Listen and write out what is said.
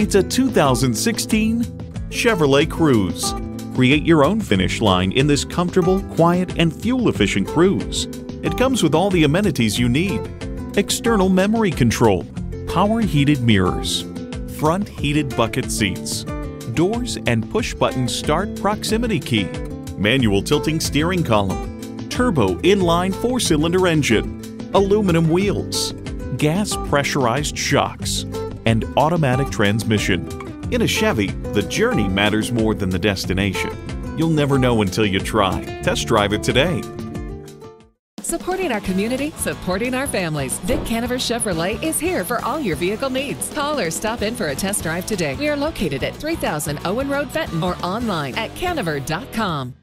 It's a 2016 Chevrolet Cruze. Create your own finish line in this comfortable, quiet, and fuel-efficient Cruze. It comes with all the amenities you need. External memory control, power heated mirrors, front heated bucket seats, doors and push-button start proximity key, manual tilting steering column, turbo inline four-cylinder engine, aluminum wheels, gas pressurized shocks, and automatic transmission. In a Chevy, the journey matters more than the destination. You'll never know until you try. Test drive it today. Supporting our community, supporting our families. Vic Canever Chevrolet is here for all your vehicle needs. Call or stop in for a test drive today. We are located at 3000 Owen Road, Fenton, or online at canever.com.